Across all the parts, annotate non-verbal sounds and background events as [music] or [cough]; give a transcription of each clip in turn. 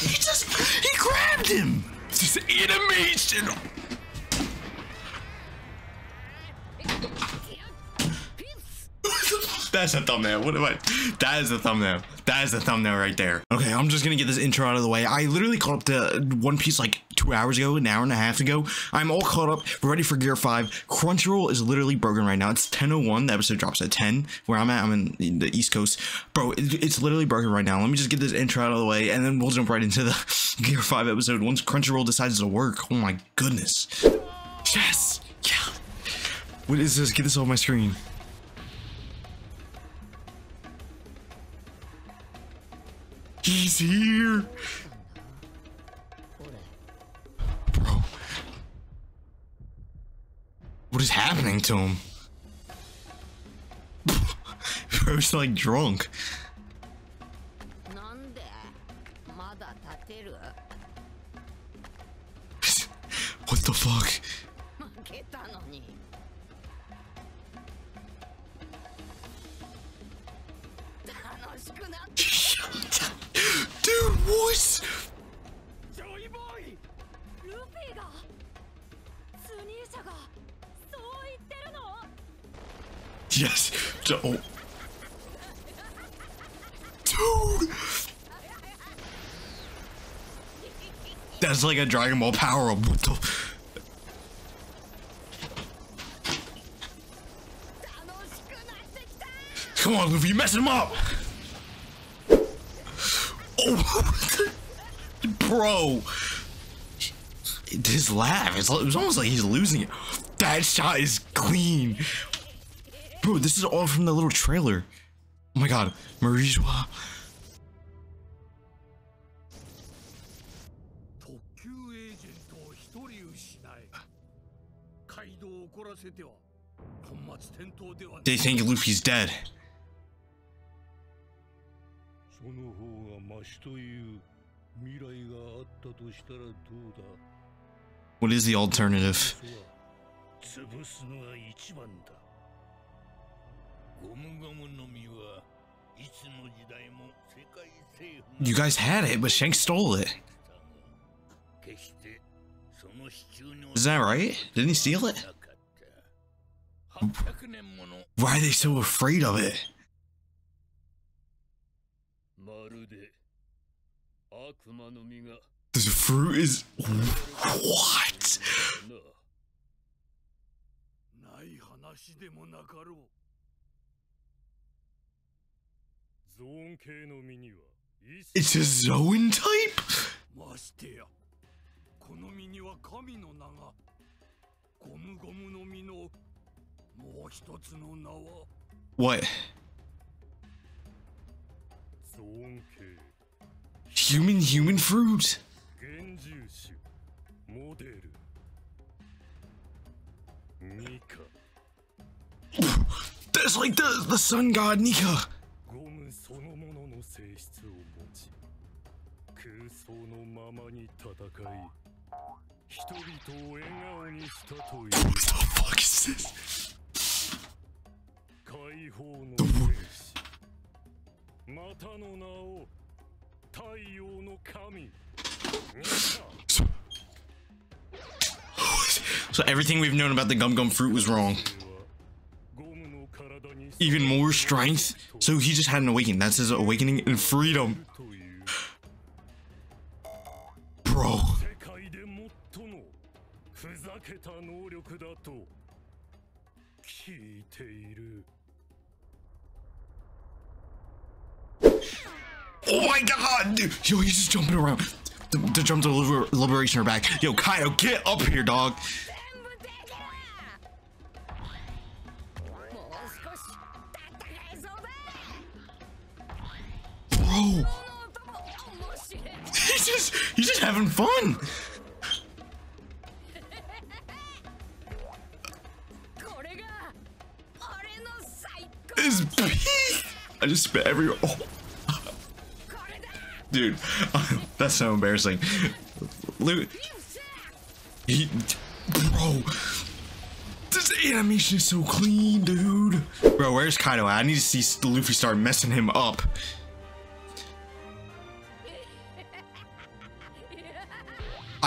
he just he grabbed him. This animation. That's a thumbnail. What am I? That is a thumbnail. That is a thumbnail right there. Okay, I'm just gonna get this intro out of the way. I literally caught up to One Piece like two hours ago, an hour and a half ago. I'm all caught up, ready for Gear 5. Crunchyroll is literally broken right now. It's 10.01. The episode drops at 10. Where I'm at, I'm in, the East Coast. Bro, it, it's literally broken right now. Let me just get this intro out of the way, and then we'll jump right into the [laughs] Gear 5 episode once Crunchyroll decides to work. Oh my goodness. Yes! Yeah! What is this? Get this off my screen. He's here! What is happening to him? [laughs] Bro's like drunk. Yes. Oh. Dude! That's like a Dragon Ball power up. What the? Come on, Luffy, mess him up! Oh, [laughs] bro. His laugh, it was almost like he's losing it. That shot is clean. Bro, this is all from the little trailer. Oh my god, Marie Joie. They think Luffy's dead. What is the alternative? You guys had it, but Shanks stole it. Is that right? Didn't he steal it? Why are they so afraid of it? This fruit is... What? It's a Zoan type? What? Human human fruit? That's like the the sun god Nika. 戦い人々を笑顔にしたという What the fuck is this? 解放の戦士またの名を太陽の神ニカ So everything we've known about the gum gum fruit was wrong. ゴムの体に Even more strength. So he just had an awakening. That's his awakening and freedom. Bro. 世界で最もふざけた能力だと聞いている Oh my god, dude. Yo, he's just jumping around. The, the jump to liber- liberation are back. Yo, Kaido, get up here, dog. 全部できるもう少し戦えそうだ Bro. just he's just having fun. Is I just spit everywhere. Oh. Dude, [laughs] that's so embarrassing. Loot. He, bro, this animation is so clean, dude. Bro, where's Kaido at? I need to see Luffy start messing him up.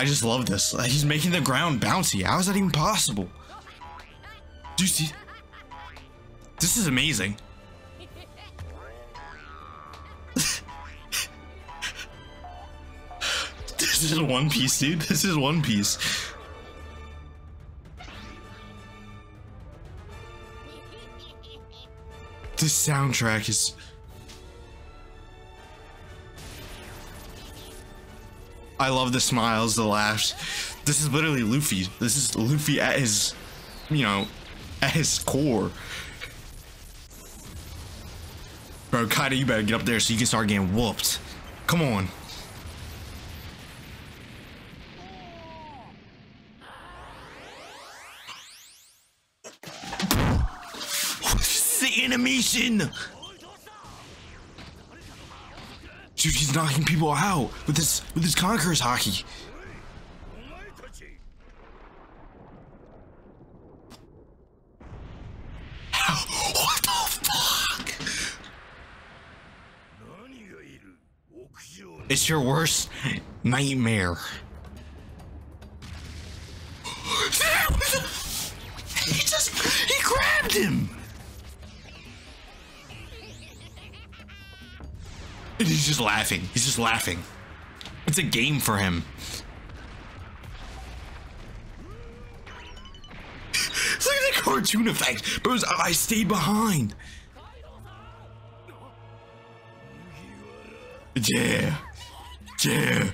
I just love this. He's making the ground bouncy. How is that even possible? Do you see? This is amazing. [laughs] this is One Piece, dude. This is One Piece. This soundtrack is. I love the smiles, the laughs. This is literally Luffy. This is Luffy at his, you know, at his core. Bro, Kaido, you better get up there so you can start getting whooped. Come on. The animation! Dude, he's knocking people out with this with his Conqueror's Haki. What the fuck? It's your worst nightmare. [gasps] he just he grabbed him. And he's just laughing. He's just laughing. It's a game for him. [laughs] Look at the cartoon effect. But I stayed behind. Yeah. Yeah.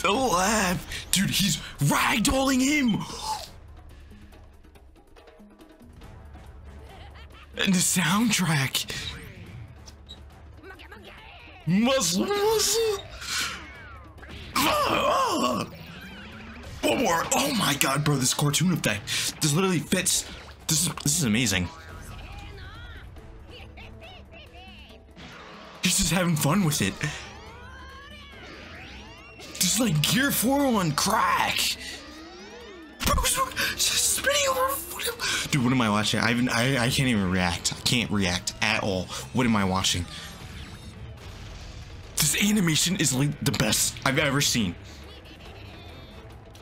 The laugh. Dude, he's ragdolling him. And the soundtrack. Muscle. Ah. One more. Oh my god, bro, this cartoon effect. This literally fits. This is this is amazing. He's just having fun with it. Just like Gear 4 on crack. Dude, what am I watching? I I, I can't even react. I can't react at all. What am I watching? This animation is like the best I've ever seen.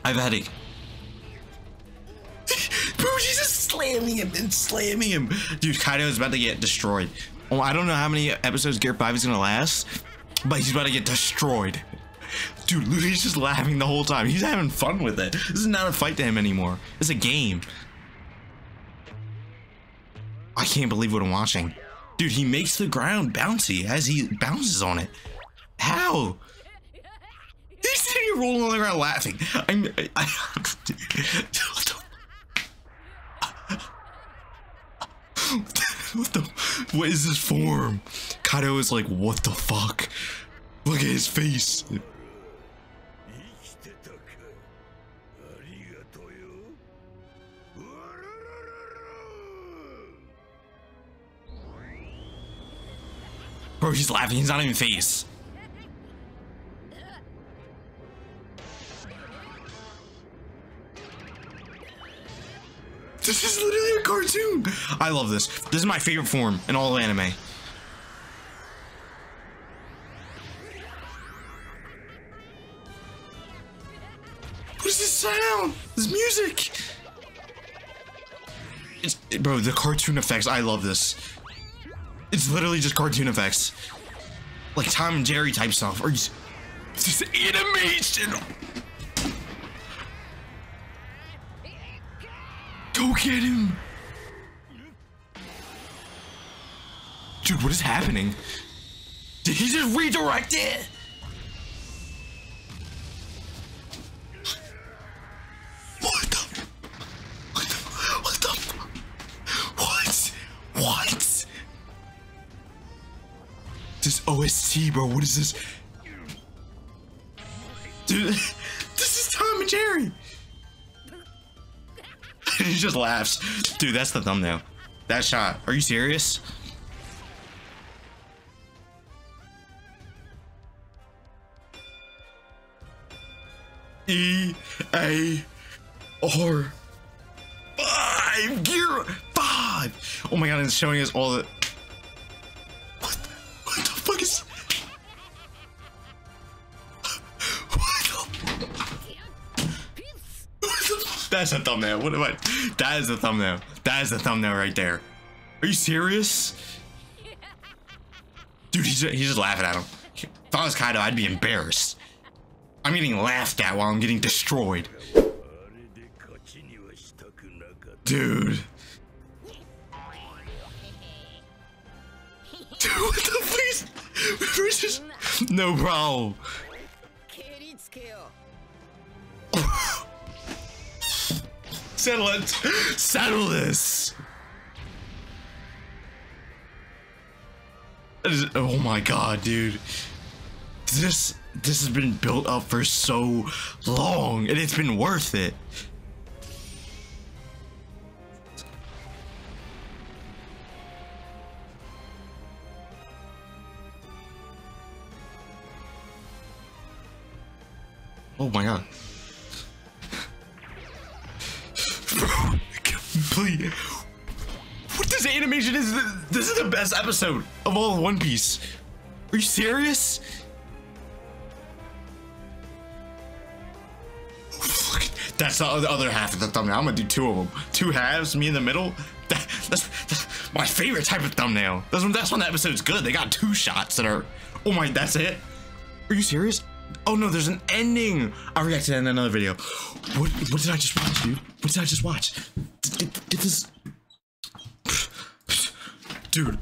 I've had it. [laughs] Bro, she's just slamming him and slamming him. Dude, Kaido is about to get destroyed. Oh, I don't know how many episodes Gear 5 is gonna last, but he's about to get destroyed. Dude, Luffy's just laughing the whole time. He's having fun with it. This is not a fight to him anymore. It's a game. I can't believe what I'm watching. Dude, he makes the ground bouncy as he bounces on it. How? He's sitting here rolling on the laughing. I'm. I, I, what the what is this form? Kaido is like, what the fuck? Look at his face. Bro, he's laughing. He's not even face. This is literally a cartoon. I love this. This is my favorite form in all anime. What is this sound? This music. It's, bro, the cartoon effects. I love this. It's literally just cartoon effects. Like Tom and Jerry type stuff. Or just, this animation. Go get him. Dude, what is happening? Did he just redirect it? What the? What the? What the? What? What? This OST, bro. What is this? Dude, [laughs] this is Tom and Jerry. [laughs] he just laughs. Dude, that's the thumbnail. That shot. Are you serious? E A R five gear five. Oh my god, it's showing us all the That's a thumbnail. What am I? That is a thumbnail. That is a thumbnail right there. Are you serious? Dude, he's, he's just laughing at him. If I was Kaido, I'd be embarrassed. I'm getting laughed at while I'm getting destroyed. Dude. [laughs] Dude, what the fuck is... [laughs] No problem. Settle it. Settle this. Oh my god, dude. This this has been built up for so long and it's been worth it. Oh my god. What this animation is? This is the best episode of all of One Piece. Are you serious? [laughs] That's the other- half of the thumbnail. I'm gonna do two of them. Two halves, me in the middle. [laughs] That, that's, that's my favorite type of thumbnail. That's when, that's when the episode's good. They got two shots that are. Oh my, that's it. Are you serious? Oh no, there's an ending. I reacted in another video. What? What did I just watch, dude? What did I just watch? This, dude.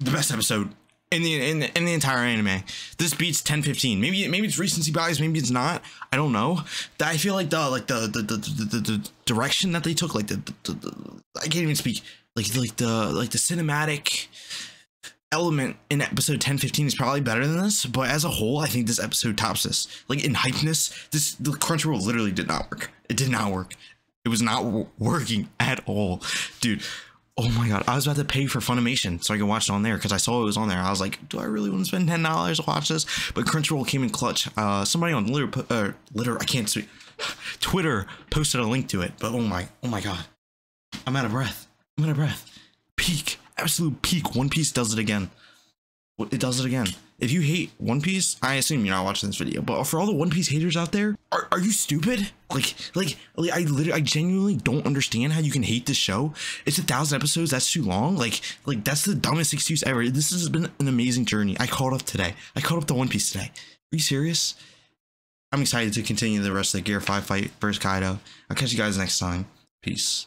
The best episode in the in the, in the entire anime. This beats 1015. Maybe maybe it's recency bias. Maybe it's not. I don't know. I feel like the like the the the, the, the, the direction that they took, like the, the, the I can't even speak. Like like the like the cinematic element in episode 1015 is probably better than this, but as a whole, I think this episode tops this. Like in hypeness, this the Crunchyroll literally did not work. It did not work. It was not working at all, dude. Oh my god, I was about to pay for Funimation so I could watch it on there because I saw it was on there. I was like, do I really want to spend ten dollars to watch this? But Crunchyroll came in clutch. Uh, somebody on litter, uh, litter, I can't speak. [sighs] Twitter posted a link to it, but oh my, oh my god, I'm out of breath. I'm out of breath. Peak, absolute peak. One Piece does it again. It does it again. If you hate One Piece, I assume you're not watching this video. But for all the One Piece haters out there, are, are you stupid? Like, like, like, I literally, I genuinely don't understand how you can hate this show. It's a thousand episodes. That's too long. Like, like that's the dumbest excuse ever. This has been an amazing journey. I caught up today. I caught up to One Piece today. Are you serious? I'm excited to continue the rest of the Gear Five fight versus Kaido. I'll catch you guys next time. Peace.